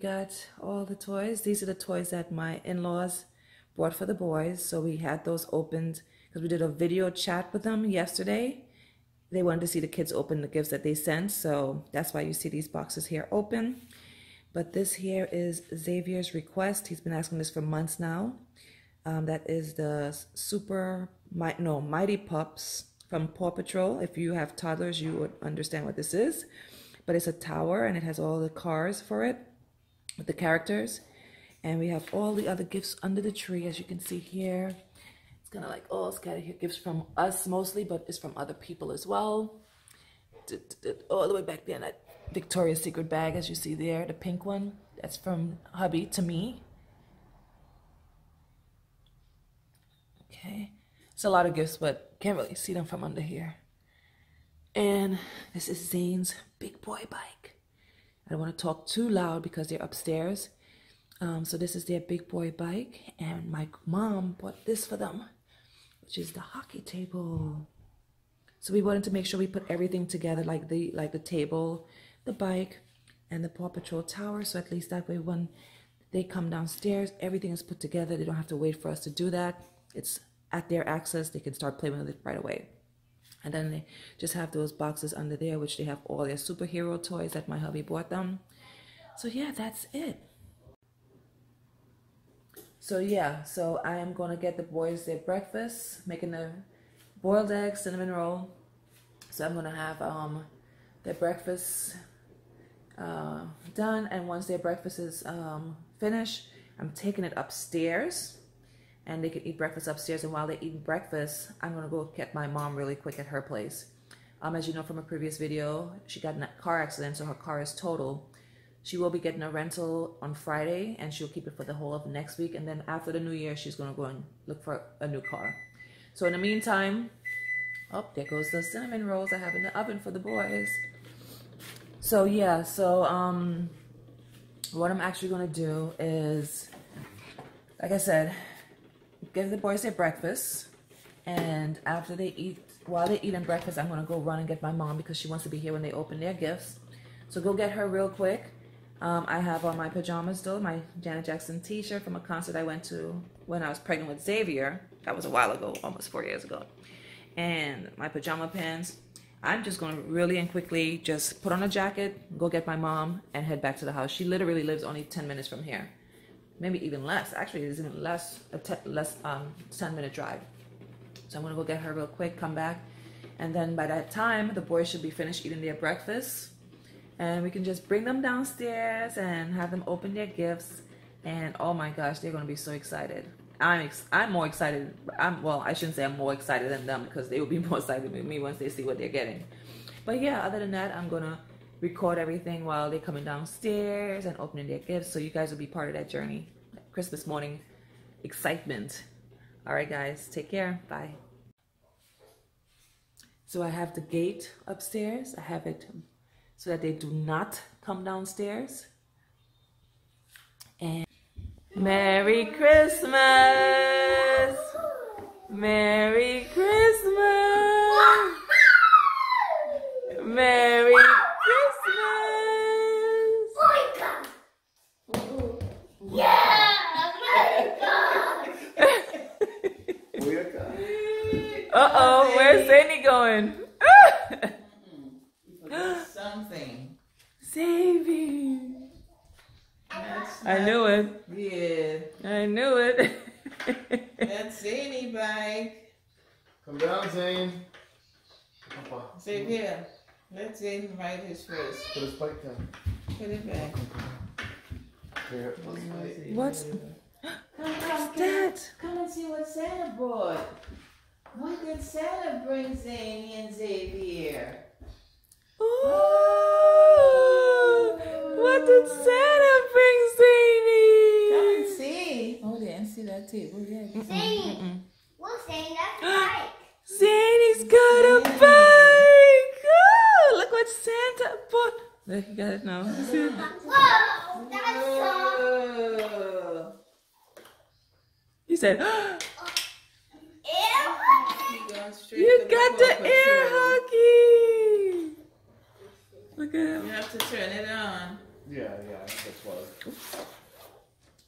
got all the toys. These are the toys that my in-laws bought for the boys. So we had those opened because we did a video chat with them yesterday. They wanted to see the kids open the gifts that they sent. So that's why you see these boxes here open. But this here is Xavier's request. He's been asking this for months now. Um, that is the super, no, Mighty Pups from Paw Patrol. If you have toddlers, you would understand what this is. But it's a tower and it has all the cars for it with the characters. And we have all the other gifts under the tree, as you can see here. It's kind of like all scattered here. Gifts from us mostly, but it's from other people as well. All the way back there that Victoria's Secret bag, as you see there, the pink one. That's from hubby to me. Okay. It's a lot of gifts, but can't really see them from under here. And this is Zane's big boy bike. I don't want to talk too loud because they're upstairs. Um, so this is their big boy bike. And my mom bought this for them, which is the hockey table. So we wanted to make sure we put everything together, like the like the table, the bike, and the Paw Patrol tower. So at least that way when they come downstairs, everything is put together. They don't have to wait for us to do that. It's at their access. They can start playing with it right away. And then they just have those boxes under there, which they have all their superhero toys that my hubby bought them. So yeah, that's it. So yeah, so I am to get the boys their breakfast, making a boiled egg cinnamon roll. So I'm to have um, their breakfast uh, done. And once their breakfast is um, finished, I'm taking it upstairs and they can eat breakfast upstairs. And while they're eating breakfast, I'm gonna go get my mom really quick at her place. Um, as you know from a previous video, she got in a car accident, so her car is total. She will be getting a rental on Friday, and she'll keep it for the whole of next week. And then after the new year, she's gonna go and look for a new car. So in the meantime, oh, there goes the cinnamon rolls I have in the oven for the boys. So yeah, so um, what I'm actually gonna do is, like I said, give the boys their breakfast. And after they eat, while they're eating breakfast, I'm going to go run and get my mom because she wants to be here when they open their gifts. So go get her real quick. Um, I have on my pajamas though, my Janet Jackson t-shirt from a concert I went to when I was pregnant with Xavier. That was a while ago, almost four years ago. And my pajama pants. I'm just going to really and quickly just put on a jacket, go get my mom, and head back to the house. She literally lives only 10 minutes from here maybe even less. Actually, it's even less, a less um, 10 minute drive. So I'm gonna go get her real quick, come back. And then by that time, the boys should be finished eating their breakfast. And we can just bring them downstairs and have them open their gifts. And oh my gosh, they're gonna be so excited. I'm ex I'm more excited. I'm well, I shouldn't say I'm more excited than them because they will be more excited than me once they see what they're getting. But yeah, other than that, I'm gonna record everything while they're coming downstairs and opening their gifts so you guys will be part of that journey. Christmas morning excitement. All right, guys, take care. Bye. So I have the gate upstairs. I have it so that they do not come downstairs. And Merry Christmas! Merry Christmas! Merry where's Sandy going? something. Saving. I knew it. Yeah. I knew it. That's Zany bike. Come down, Zane. Say here. Let Zane ride his first. Put his bike down. Put it back. Here. What's What's that? Come and see what Santa brought. What did Santa bring Zany and Xavier? Ooh, what did Santa bring Zany? Come and see. Oh, they didn't see that table yet. Zany. Look, Zany, that's the bike. Zany's got a bike. Oh, look what Santa bought. There, you got it now. Whoa, that's so... Whoa. You said, Ew. you got the air hockey. Look at You have to turn it on. Yeah, yeah, that's what.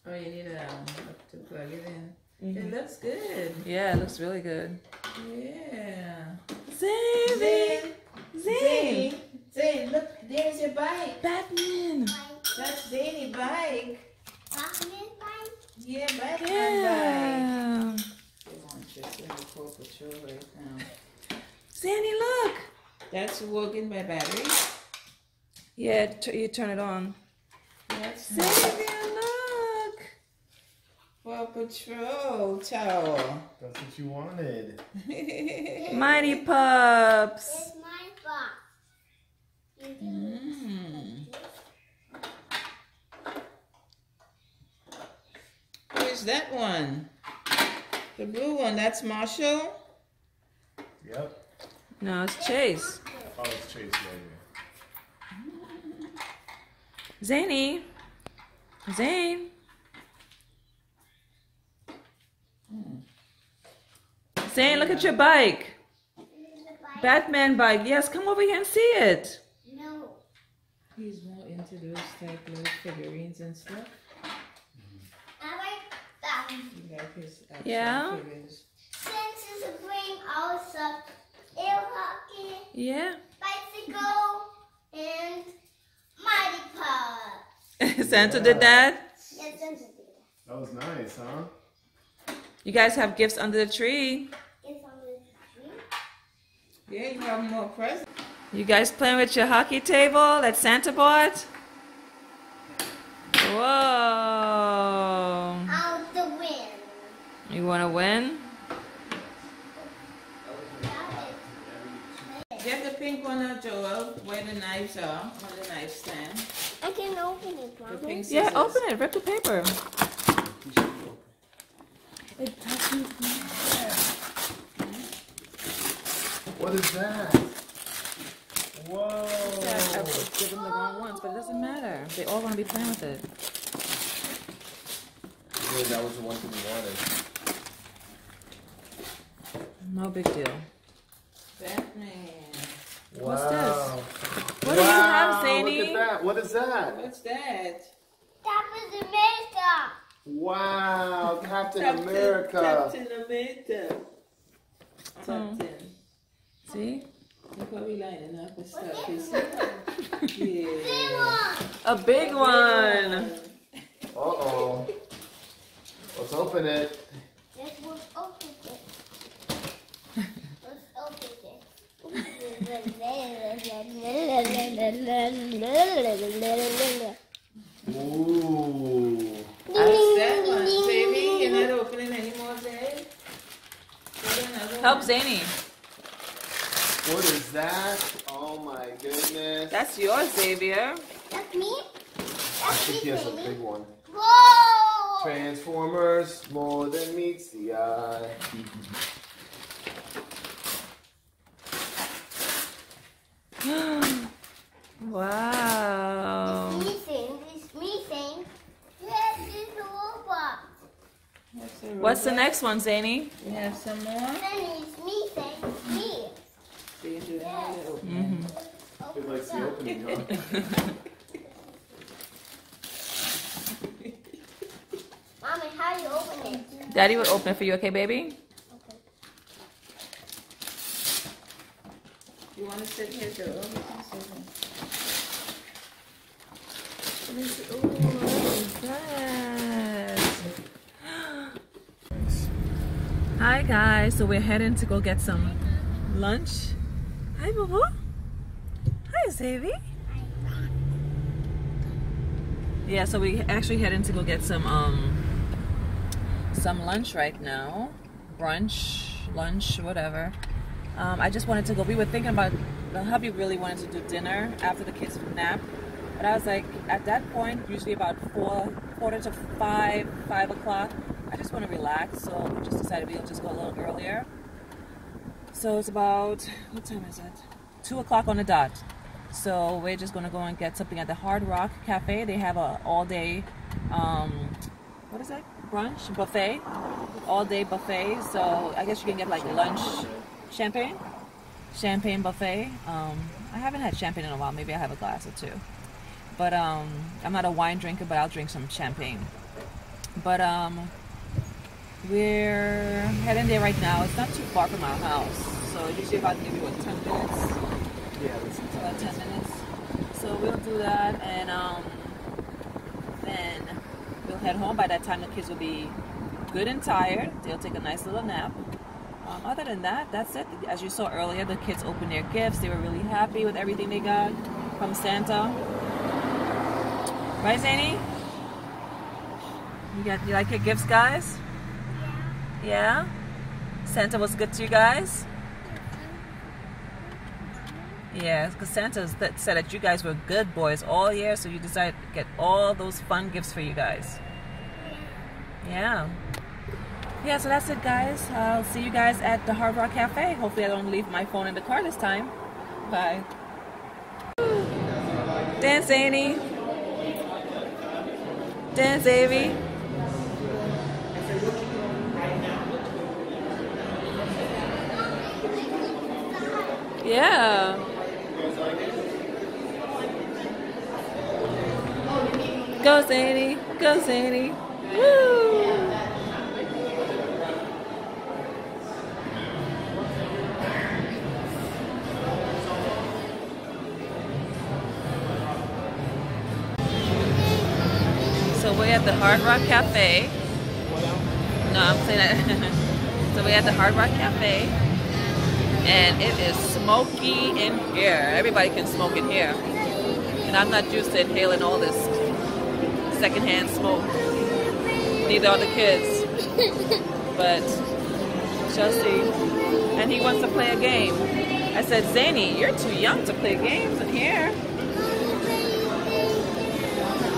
Oh, you need um to plug it in. It looks good. Yeah, it looks really good. Yeah. Zane, Zane, Zane, Zane, Zane, look, there's your bike. Batman. That's Zane's bike. Batman bike. Yeah, Batman bike. Yeah. They want you in the Paw Patrol right now. Zanny, look. That's working by battery. Yeah, you turn it on. That's Xavier, look. Paw Patrol tower. That's what you wanted. Mighty pups. It's my box. You Mm. Where's that one? The blue one, that's Marshall? Yep. No, it's Chase. Oh, it's Chase right Zany. Zane. Zane, look at your bike. bike. Batman bike. Yes, come over here and see it. No. He's more into those type little figurines and stuff. I like that. He like his Yeah? figures. Since it's bring also air hockey, Yeah. bicycle, and mighty pup. Santa did that. Yes, Santa did. there. That was nice, huh? You guys have gifts under the tree. It's on the tree. Yeah, you have more presents. You guys playing with your hockey table that Santa bought? Whoa. Out the wind. You want to win? Get the pink one out, Joel, where the knives are, on the knife stand. I can open it, The Yeah, open it. Rip the paper. What is that? Whoa. I was giving the wrong ones, but it doesn't matter. They all want to be playing with it. Yeah, that was the one thing we wanted. No big deal. Batman. What's this? What do you have, Wow, Sadie? Look at that. What is that? What's that? That was America. Wow, Captain Captain- America. Captain America. Oh. Captain. See? Look what we lining up and stuff. you Big? Yeah. one. A big one. Uh oh. Let's open it. Let's open it. Let's open it. Ooh. That's that one. Baby, you're not opening any more there? Get Help one. Zany. What is that? Oh my goodness. That's yours, Xavier. That's me? I That's think he me, has a big one. Whoa! Transformers, more than meets the eye. wow. It's me saying, it's me saying, yes, it's a robot. That's a What's the next one, Zany? We have some more. Then it's me saying, me. So you do another. Mm-hmm. He Open likes the opening, huh? Mommy, how do you open it? Daddy would open it for you, okay, baby? Hi guys, so we're heading to go get some lunch. Hi, boo. Hi, Xavier. Yeah, so we actually heading to go get some um some lunch right now, brunch, lunch, whatever. Um, I just wanted to go. We were thinking about the hubby really wanted to do dinner after the kids would nap, but I was like, at that point, usually about four, quarter to five, five o'clock, I just want to relax. So we just decided we'll just go a little earlier. So it's about what time is it? Two o'clock on the dot. So we're just gonna go and get something at the Hard Rock Cafe. They have a all day, um, what is that? Brunch buffet, all day buffet. So I guess you can get like lunch, champagne, champagne buffet. Um, I haven't had champagne in a while. Maybe I have a glass or two. But um, I'm not a wine drinker, but I'll drink some champagne. But um, we're heading there right now. It's not too far from our house, so usually about maybe what 10 minutes. Yeah, that's about 10 minutes. So we'll do that, and um, then we'll head home. By that time, the kids will be good and tired. They'll take a nice little nap. Um, other than that, that's it. As you saw earlier, the kids opened their gifts. They were really happy with everything they got from Santa. Right, Zany? You got you like your gifts, guys? Yeah. Yeah? Santa was good to you guys. Yeah, because Santa said that you guys were good boys all year, so you decided to get all those fun gifts for you guys. Yeah. Yeah, so that's it, guys. I'll see you guys at the Hard Rock Cafe. Hopefully, I don't leave my phone in the car this time. Bye. Dance, Annie. Dance, Avy. Yeah. Go, Sadie. Go, Sadie. Woo! At the Hard Rock Cafe. No, I'm saying that. so we're at the Hard Rock Cafe. And it is smoky in here. Everybody can smoke in here. And I'm not used to inhaling all this secondhand smoke. Neither are the kids. But Chelsea, and he wants to play a game. I said, Zany, you're too young to play games in here.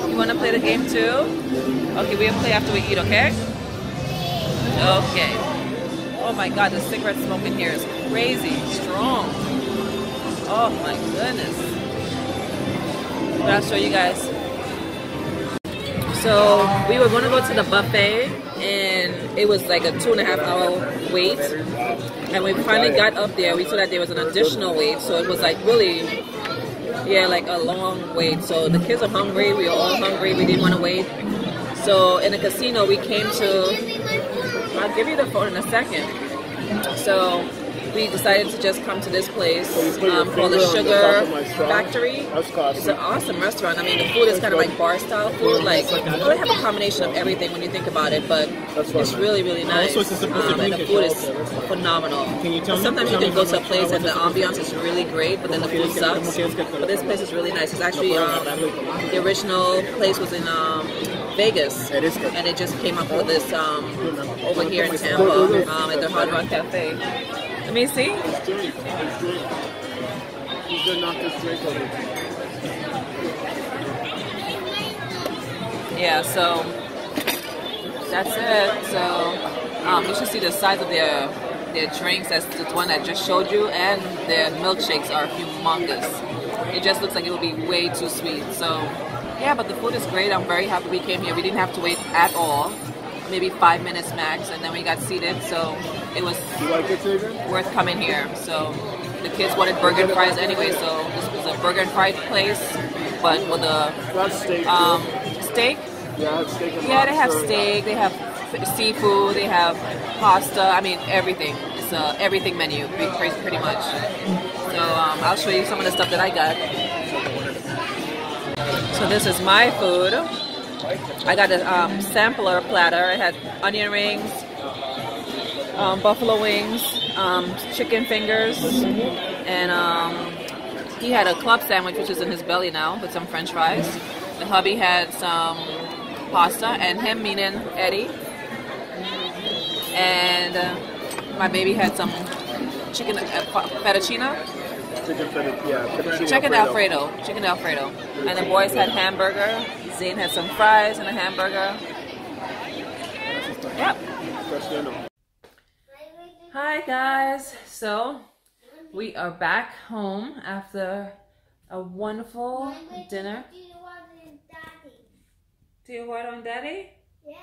You want to play the game too? Okay, we'll play after we eat, okay? Okay. Oh my god, the cigarette smoke in here is crazy strong. Oh my goodness. But I'll show you guys. So we were gonna go to the buffet and it was like a two and a half hour wait. And we finally got up there, we saw that there was an additional wait, so it was like really yeah, like a long wait. So the kids are hungry, we are all hungry, we didn't want to wait. So in the casino we came to I'll give you the phone in a second. So we decided to just come to this place um, called the finger on the Sugar top of my straw? Factory. It's an awesome restaurant. I mean, the food is kind of like bar style food. Like well, they have a combination of everything when you think about it, but it's really really nice. Also, it's supposed to Um, and the food it, is so okay, that's fine. phenomenal. Can you tell me- Sometimes you can go to a place and the much ambiance is really great, but then the food sucks. But this place is really nice. It's actually um, the original place was in um, Vegas, It is good. and it just came up with this um, over here in Tampa um, at the Hard Rock Cafe. Let me see. Yeah, so that's it. So um, you should see the size of their their drinks. That's the one I just showed you, and their milkshakes are humongous. It just looks like it will be way too sweet. So yeah, but the food is great. I'm very happy we came here. We didn't have to wait at all, maybe five minutes max, and then we got seated. So it was like it, worth coming here. So the kids wanted burger and fries anyway, so this was a burger and fries place, but with a steak. um, steak. yeah, steak and Yeah, they have steak, they have seafood, they have pasta. I mean, everything. It's a everything menu, pretty much. So um, I'll show you some of the stuff that I got. So this is my food. I got a um, sampler platter. It had onion rings, um, buffalo wings, um, chicken fingers, and um, he had a club sandwich, which is in his belly now, with some French fries. The hubby had some pasta, and him meaning Eddie. And uh, my baby had some chicken uh, fettuccine, Chicken feta, yeah, fettuccine chicken Alfredo, chicken Alfredo. And the boys had hamburger. Zane had some fries and a hamburger. Yep. Fresh dinner. Hi guys. So we are back home after a wonderful dinner. Do you word on daddy? Yeah.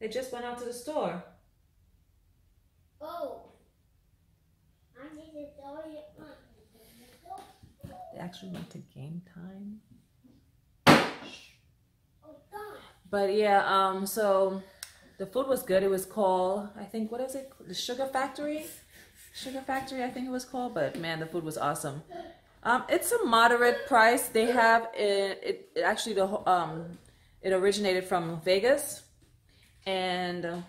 They just went out to the store. Oh. I need to tell you. Actually went to game time. but yeah, um, so the food was good. It was called, I think, what is it? The Sugar Factory? Sugar Factory, I think it was called. But man, the food was awesome. Um, it's a moderate price. They have it, it, it actually the um, it originated from Vegas, and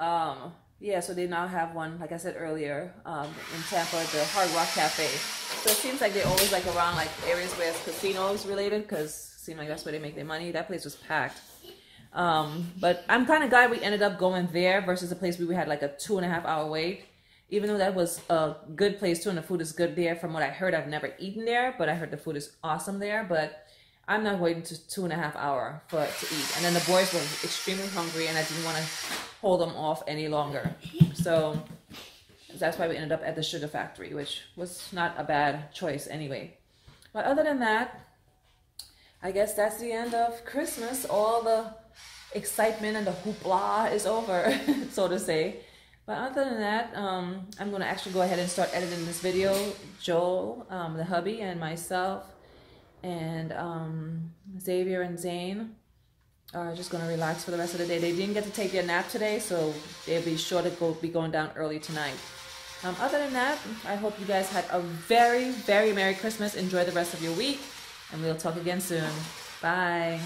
um, yeah, so they now have one, like I said earlier, um, in Tampa, the Hard Rock Cafe. So it seems like they're always like around like areas where it's casinos related, because seem like that's where they make their money. That place was packed. Um, but I'm kind of glad we ended up going there versus a place where we had like a two and a half hour wait. Even though that was a good place too, and the food is good there. From what I heard, I've never eaten there, but I heard the food is awesome there. But I'm not waiting to two and a half hour for to eat. And then the boys were extremely hungry, and I didn't want to hold them off any longer. So that's why we ended up at the Sugar Factory, which was not a bad choice anyway. But other than that, I guess that's the end of Christmas. All the excitement and the hoopla is over, so to say. But other than that, um, I'm going to actually go ahead and start editing this video. Joel, um, the hubby, and myself, and um, Xavier and Zane are just going to relax for the rest of the day. They didn't get to take their nap today, so they'll be sure to go be going down early tonight. Um, other than that, I hope you guys had a very, very Merry Christmas. Enjoy the rest of your week, and we'll talk again soon. Bye.